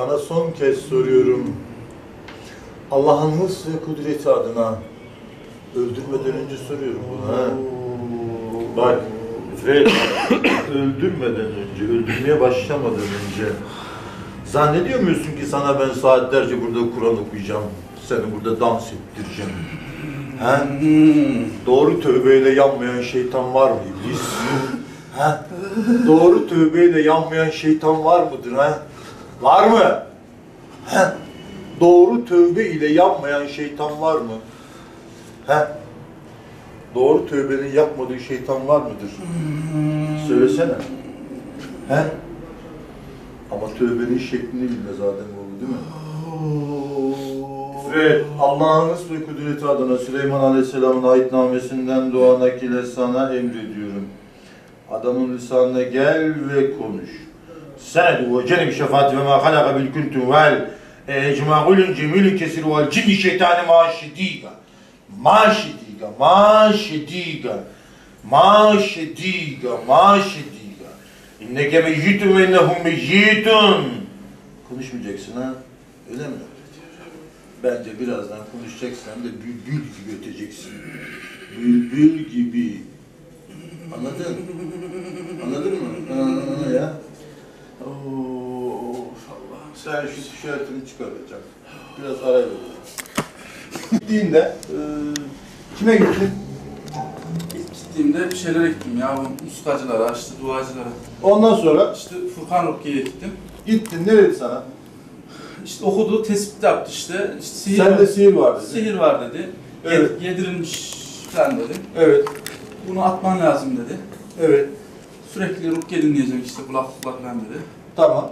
sana son kez soruyorum. Allah'ın hırs ve kudreti adına öldürmeden önce soruyorum bunu ha. Bak, İfrit, öldürmeden önce, öldürmeye başlamadan önce zannediyor musun ki sana ben saatlerce burada Kur'an okuyacağım, seni burada dans ettireceğim? He? Doğru tövbeyle yanmayan şeytan var mı iblis? He? Doğru tövbeyle yanmayan şeytan var mıdır ha? Var mı? He? Doğru tövbe ile yanmayan şeytan var mı? He? Doğru tövbenin yapmadığı şeytan var mıdır? Söylesene. He? Ama tövbenin şeklini bilmez Ademoğlu değil mi? Evet, Allah'ın hırs ve kudreti adına Süleyman Aleyhisselam'ın ayetnamesinden doğan akile sana emrediyorum. Adamın lisanına gel ve konuş. Sen ve cenab-ı şefaati ve ma halaka bil kuntum vel ecma'ul cemilin kesir vel cinni şeytani maşidiga. Maşidiga, maşidiga, maşidiga, maşidiga. İnneke meyyitun ve innehum meyyitun. Konuşmayacaksın ha, öyle mi? Bence birazdan konuşacaksan da bülbül gibi öteceksin. Bülbül gibi. Anladın? Anladın mı? Aa, ya. Of Allah'ım sen şu tişörtünü çıkaracak. Biraz ara ver. Gittiğinde e, kime gittin? İlk gittiğimde bir şeylere gittim ya. Bu muskacılara, işte duacılara. Ondan sonra İşte Furkan Rukiye'ye gittim. gittin ne dedi sana? İşte okudu, tespit yaptı işte. işte sihir, Sende sihir var dedi. sihir var dedi. Yed- Evet. Yedirilmiş falan dedi. Evet, Bunu atman lazım dedi. evet. Sürekli Rukiye dinleyecek işte kulaklıkla falan dedi. Tamam.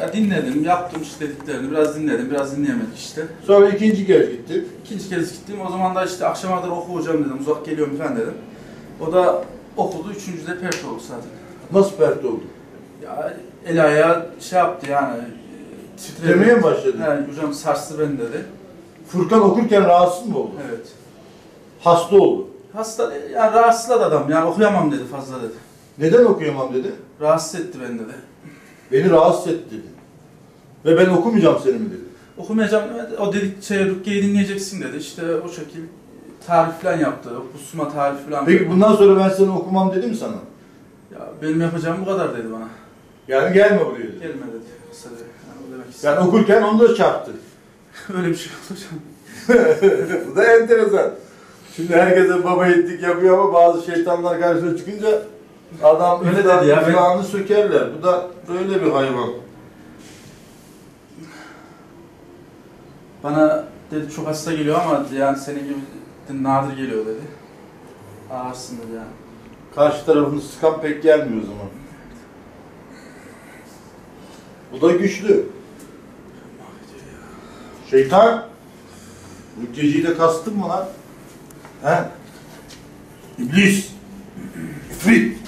Ya dinledim, yaptım işte dediklerini. Biraz dinledim, biraz dinleyemedik işte. Sonra ikinci kez gittin. İkinci kez gittim. O zaman da işte akşama kadar oku hocam dedim. Uzak geliyorum falan dedim. O da okudu. Üçüncüde pert oldu zaten. Nasıl pert oldu? Ya el ayağı şey yaptı yani. e, Titredi. Demeye mi başladı? He, hocam sarstı beni dedi. Furkan okurken rahatsız mı oldu? Evet. Hasta oldu. Hasta, yani rahatsızladı adam. Yani okuyamam dedi fazla dedi. Neden okuyamam dedi? Rahatsız etti beni dedi. Beni rahatsız etti dedi. Ve ben okumayacağım seni mi dedi. Okumayacağım demedi. O dedik şey Rukkiye'yi dinleyeceksin dedi. İşte o şekil tarif falan yaptı. Kusma tarif falan. Peki bundan sonra ben seni okumam dedim sana. Ya benim yapacağım bu kadar dedi bana. Yani gelme buraya dedi. Gelme dedi. Kısaca. Yani o demek. Yani okurken onu da çarptı. Öyle bir şey hocam. Bu da enteresan. Şimdi herkese baba ettik yapıyor ama bazı şeytanlar karşısına çıkınca adam Öyle dedi ya, iflahını sökerler. Bu da böyle bir hayvan. Bana dedi çok hasta geliyor ama yani senin gibi nadir geliyor dedi. Ağırsın dedi yani. Karşı tarafını sıkan pek gelmiyor o zaman. Bu da güçlü. Şeytan. Geceyi de kastın mı lan? He? İblis. İfrit.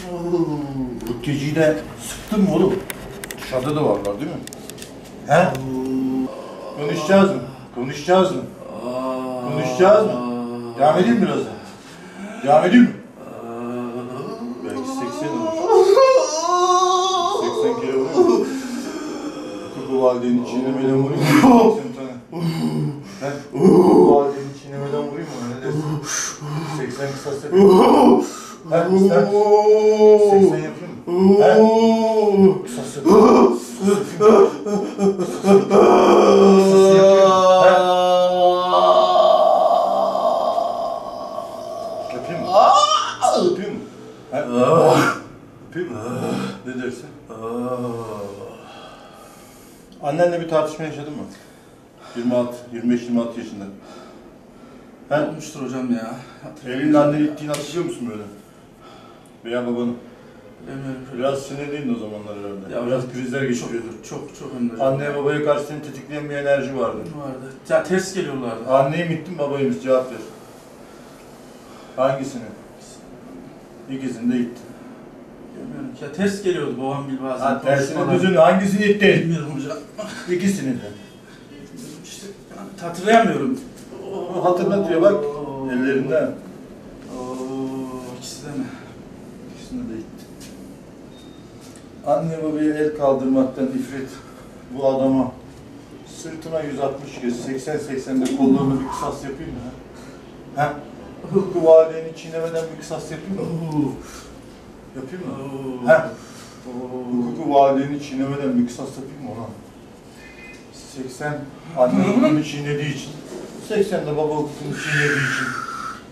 Bu geceyi de sıktın mı oğlum? Dışarıda da varlar değil mi? He? Konuşacağız mı? Konuşacağız mı? Konuşacağız mı? Devam edeyim mi birazdan? Devam edeyim mi? Belki 80 olur. 80 kilo vurayım. Bu validenin çiğnemeden vurayım mı? 80 tane. Bu validenin çiğnemeden vurayım mı? Ne dersin? 80 kısas yapayım. He? İster misin? 80 yapayım mı? He? Kısas yapayım. Kısas yapayım. Kısas yapayım. He? Yapayım mı? Yapayım mı? He? Yapayım mı? Ne dersin? Annenle bir tartışma yaşadın mı? 26, 25-26 yaşında. He? Olmuştur hocam ya. Elinin anneni ittiğini hatırlıyor musun böyle? Veya babanı? Bilmiyorum. Biraz sinirliydin o zamanlar herhalde. Ya Biraz krizler geçiriyordun. Çok çok önde. Anneye babaya karşı seni tetikleyen bir enerji vardı. vardı. Ya ters geliyorlardı. Anneyi mi ittin babayı mı? Cevap ver. Hangisini? İkisini de ittin. Bilmiyorum. Ya ters geliyordu babam gibi bazen. Ha, tersine konuşmalar. düzünü hangisini ittin? Bilmiyorum hocam. İkisini de. İşte yani hatırlayamıyorum. Hatırlatıyor bak. Ellerinden. Oo, mi? İkisini de ittim. Anne babaya el kaldırmaktan ifrit bu adama sırtına 160 kez 80-80'de kollarını bir kısas yapayım mı? Ha? Ha? Hıkkı valideni çiğnemeden bir kısas yapayım mı? Yapayım mı? Ha? Hukuku valideni çiğnemeden bir kısas yapayım mı ona? 80 anne hukukunu çiğnediği için 80 de baba hukukunu çiğnediği için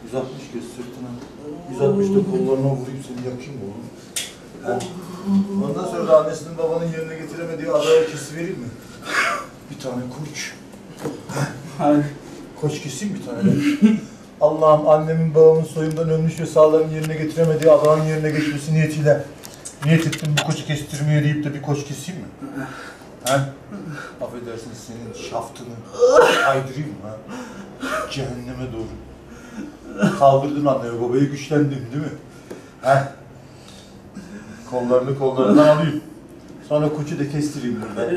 160 kez sırtına 160 da kollarına vurayım seni yakayım mı oğlum? Ha? Ondan sonra da annesinin babanın yerine getiremediği adaya kesivereyim mi? Bir tane koç. Koç keseyim bir tane. Allah'ım annemin babamın soyundan ölmüş ve sağlarını yerine getiremediği adamın yerine geçmesi niyetiyle niyet ettim bu koçu kestirmeye deyip de bir koç keseyim mi? He? Affedersin senin şaftını kaydırayım mı? Ha? Cehenneme doğru. Kaldırdın anne ve babayı güçlendim değil mi? He? Kollarını kollarından alayım. Sonra koçu da kestireyim burada.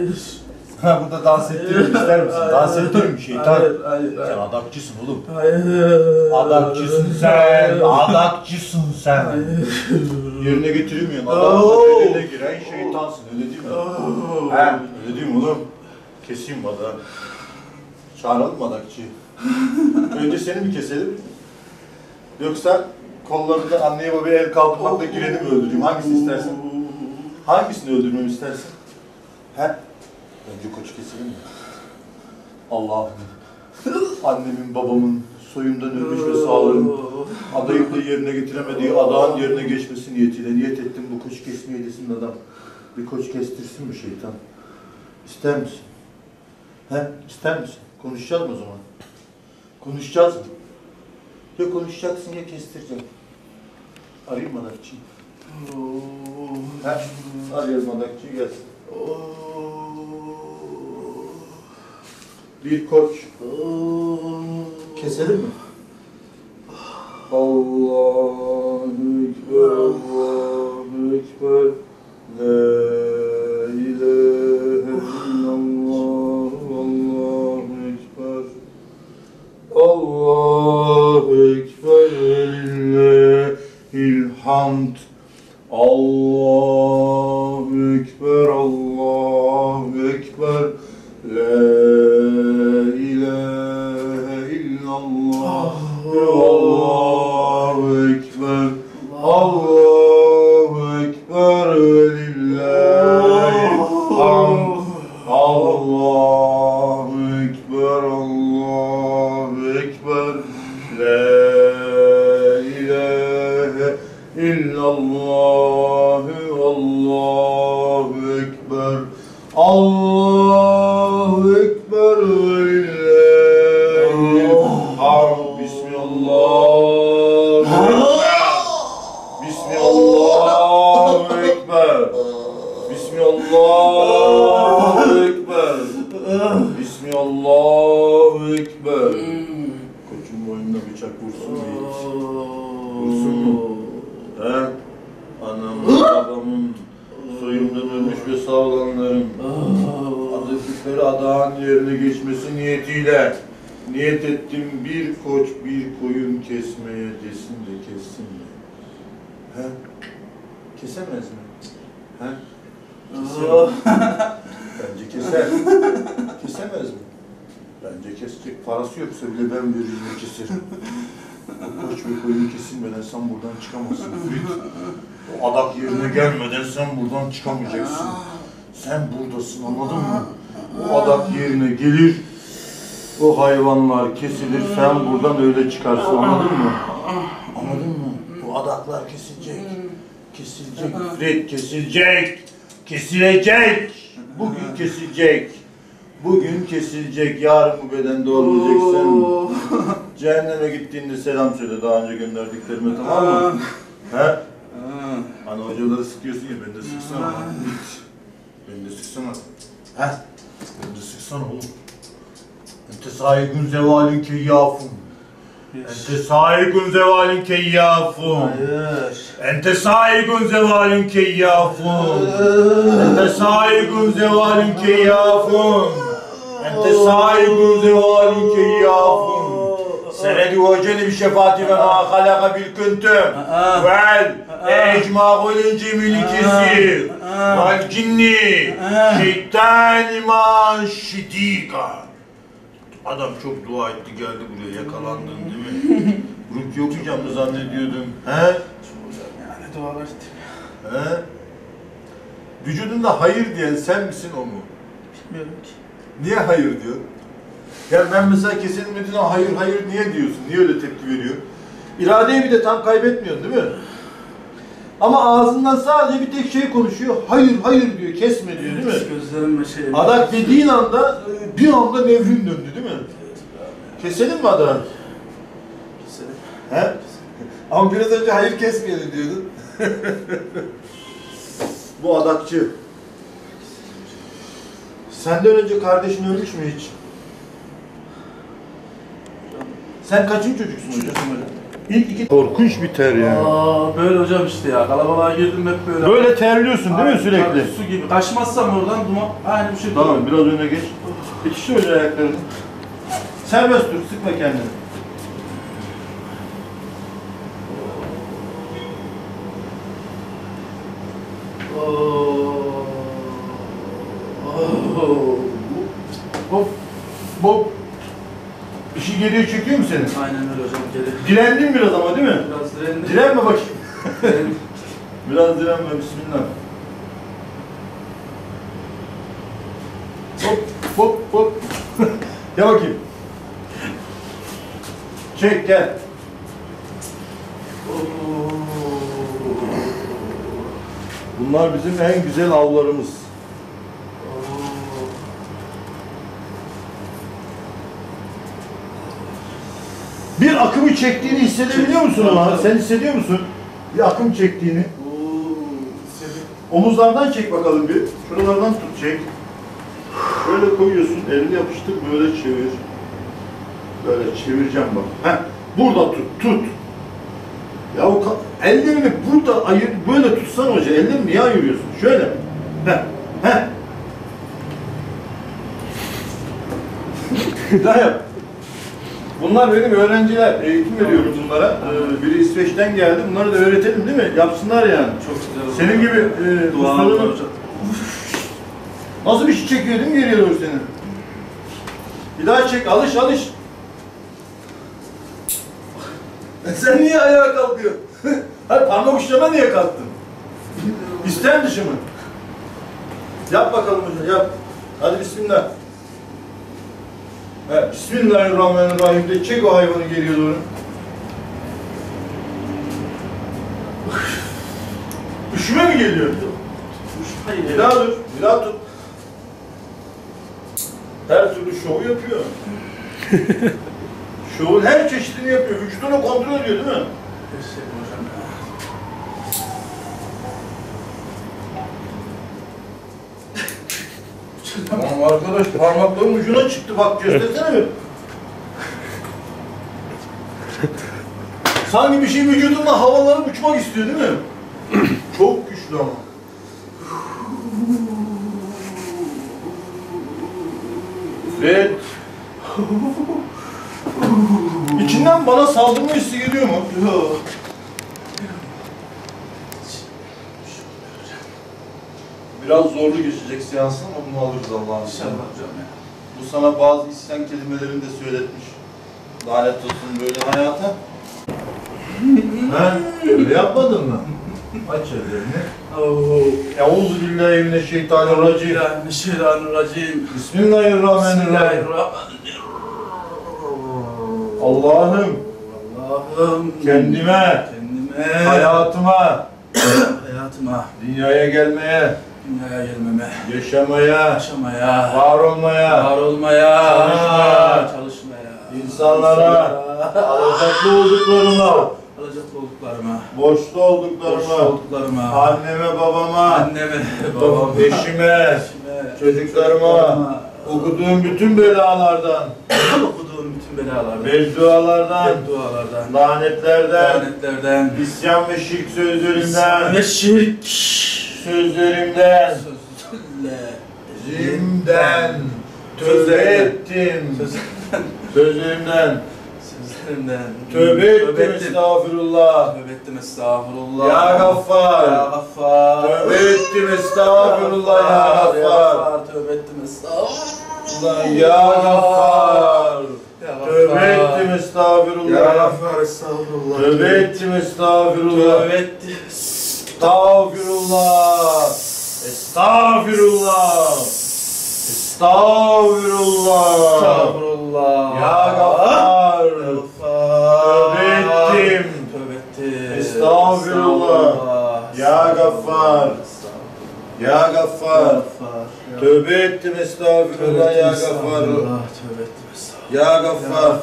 Ha burada dans ettireyim ister misin? Dans ettireyim şeytan. Hayır, hayır, Sen hayır. adakçısın oğlum. Hayır. Adakçısın sen. Adakçısın sen. Yerine getiremiyorsun. Adamın eline giren şeytansın. Öyle değil mi? He, öyle değil mi oğlum? Keseyim ada. Çağıralım adakçıyı? Önce seni mi keselim? Yoksa kollarında anneye babaya el kaldırmakla gireni mi öldüreyim? Hangisini istersin? Hangisini öldürmemi istersin? He? Önce koçu keselim mi? Allah'ım. Annemin, babamın, soyumdan ölmüş ve sağlarım. Adayıp da yerine getiremediği adağın yerine geçmesi niyetiyle niyet ettim bu koç kesmeye desin adam. Bir koç kestirsin mi şeytan? İster misin? He? İster misin? Konuşacağız mı o zaman? Konuşacağız mı? Ya konuşacaksın ya kestireceksin. Arayayım madakçıyı. He? Arayalım madakçıyı gelsin. Bir koç keselim mi? Allahu Ekber, Allahu Ekber. Bıçak vursun mu hiç? Vursun mu? He? Anamın, babamın, soyumdan ölmüş ve sağlanların adıklıkları adağın yerine geçmesi niyetiyle niyet ettim bir koç bir koyun kesmeye desin de kessin mi? He? Kesemez mi? He? Keser. Bence keser. Kesemez mi? Bence kesecek. Parası yoksa bile ben veririm keser. O koç ve koyunu kesilmeden sen buradan çıkamazsın Frit. O adak yerine gelmeden sen buradan çıkamayacaksın. Sen buradasın anladın mı? O adak yerine gelir, o hayvanlar kesilir, sen buradan öyle çıkarsın anladın mı? Anladın mı? Bu adaklar kesilecek. Kesilecek Fred, kesilecek. Kesilecek. Bugün kesilecek. Bugün kesilecek. Yarın bu bedende olmayacaksın. Cehenneme gittiğinde selam söyle daha önce gönderdiklerime tamam mı? He? Hani hocaları sıkıyorsun ya beni de sıksana. Beni de sıksana. He? Beni de sıksana oğlum. Ente saygın zevalin keyyafun. Ente saygın zevalin keyyafun. Hayır. Ente saygın zevalin keyyafun. Ente saygın zevalin keyyafun. Ente saygın zevalin keyyafun. Senedi veceni bir şefaati ve ma halaka bil küntüm. Aa. Vel Aa. ecma kulunci milikisi. Aa. Vel cinni. Aa. Şeytan ima şidika. Adam çok dua etti geldi buraya yakalandın değil mi? Rukiye okuyacağım da zannediyordum. He? Yani dualar ettim. He? Vücudunda hayır diyen sen misin o mu? Bilmiyorum ki. Niye hayır diyor? Ya ben mesela kesenin ötüne hayır hayır niye diyorsun? Niye öyle tepki veriyor? İradeyi bir de tam kaybetmiyorsun değil mi? Ama ağzından sadece bir tek şey konuşuyor. Hayır hayır diyor, kesme diyor değil mi? Gözlerim şey... Adak dediğin anda e, bir anda nevrin döndü değil mi? Keselim mi adağı? Keselim. He? Ama biraz önce hayır kesmeyelim diyordun. Bu adakçı. Senden önce kardeşin ölmüş mü hiç? Sen kaçıncı çocuksun hocam? İlk iki... Korkunç bir ter Aa, böyle hocam işte ya. Kalabalığa girdim hep böyle. Böyle terliyorsun değil mi Aynen, sürekli? tabii, Su gibi. Kaçmazsam oradan duman aynı bu şekilde. Tamam biraz öne geç. İkişi öyle ayaklarını. Serbest dur, sıkma kendini. Oo. Hop, hop. İşi geriye çekiyor mu seni? Aynen öyle hocam geri. Direndin biraz ama değil mi? Biraz direndim. Direnme bakayım. Direndim. Biraz direnme, bismillah. Hop, hop, hop. Gel bakayım. Çek, gel. Bunlar bizim en güzel avlarımız. Bir akımı çektiğini hissedebiliyor musun ama? Sen hissediyor musun? Bir akım çektiğini. Omuzlardan çek bakalım bir. Şuralardan tut çek. Şöyle koyuyorsun, elini yapıştır, böyle çevir. Böyle çevireceğim bak. Heh, burada tut, tut. Ya o ellerini burada ayır, böyle tutsan hoca, ellerini niye ayırıyorsun? Şöyle. Heh, heh. Daha yap. Bunlar benim öğrenciler. Eğitim veriyorum bunlara. Ee, biri İsveç'ten geldi. Bunları da öğretelim değil mi? Yapsınlar yani. Çok güzel. Senin gibi e, ustaların-. Nasıl bir şey çekiyor değil mi geriye doğru senin? Bir daha çek, alış alış. Sen niye ayağa kalkıyorsun? Hayır, parmak uçlarına niye kalktın? İster dışı mı? Yap bakalım hocam, yap. Hadi bismillah. Evet, Bismillahirrahmanirrahim de çek o hayvanı geriye doğru. Üşüme mi geliyor? Hayır. Bir daha dur, bir daha tut. Her türlü şovu yapıyor. Şovun her çeşidini yapıyor. Vücudunu kontrol ediyor değil mi? Tamam arkadaş parmakların ucuna çıktı bak göstersene bir. Sanki bir şey vücudundan havalanıp uçmak istiyor değil mi? Çok güçlü ama. Fred. İçinden bana saldırma hissi geliyor mu? Yok. Biraz zorlu geçecek seansın ama bunu alırız Allah'ın İnşallah hocam ya. Bu sana bazı isyan kelimelerini de söyletmiş. Lanet olsun böyle hayata. He? Öyle yapmadın mı? Aç ellerini. Euzu billahi mineşşeytanirracim. Bismillahirrahmanirrahim. Bismillahirrahmanirrahim. Allah'ım Allah'ım kendime, kendime hayatıma, hayatıma dünyaya gelmeye, dünyaya gelmeme. Yaşamaya, yaşamaya. Var olmaya, var olmaya. Çalışmaya, çalışmaya. İnsanlara, alacaklı olduklarıma, alacaklı olduklarıma. Borçlu borçlu olduklarıma, olduklarıma anneme, babama, anneme babama. Eşime, eşime. Çocuklarıma, okuduğum bütün belalardan, okuduğum bütün belalardan. Beddualardan, dualardan lanetlerden, lanetlerden. İsyan ve şirk sözlerimden, ve şirk sözlerimden, sözle zimden, tövbe Sözlerimden. ettim, söz sözlerimden, Elimden. Tövbe ettim estağfurullah. Tövbe ettim estağfurullah. Ya Gaffar. Ya Gaffar. Tövbe ettim estağfurullah ya Gaffar. Tövbe ettim estağfurullah. Ya Gaffar. Ya Tövbe ettim Ya estağfurullah. Gaffar estağfurullah. Tövbe ettim estağfurullah. Tövbe ettim. Estağfirullah. Estağfirullah. Estağfirullah. Estağfurullah. Ya Gaffar. Tövbe ettim. Tövbe ettim. Estağfurullah. Ya Gaffar. Ya Gaffar. Tövbe ettim estağfirullah ya Gaffar. Tövbe ettim. Ya Gaffar.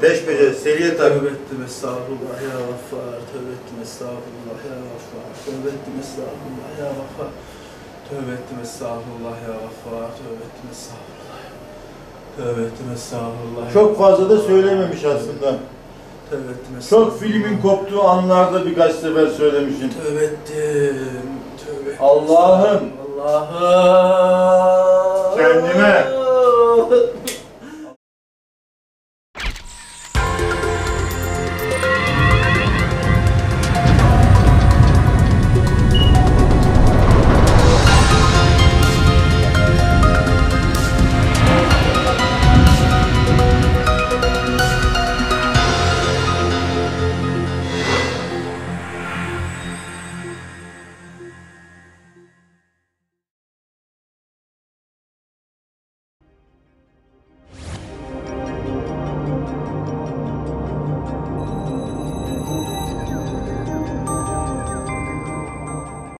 Peş peşe seriye tak. Tövbe ettim estağfurullah ya Gaffar. Tövbe ettim estağfurullah ya Gaffar. Tövbe ettim estağfurullah ya Gaffar. Tövbe ettim estağfurullah ya Gaffar. Tövbe ettim estağfurullah. Tövbe ettim estağfurullah. Çok fazla da söylememiş aslında. Tövbe ettim estağfurullah. Çok filmin koptuğu anlarda birkaç sefer söylemişim. Tövbe ettim. Tövbe ettim. Allah'ım. Allah'ım. Kendime.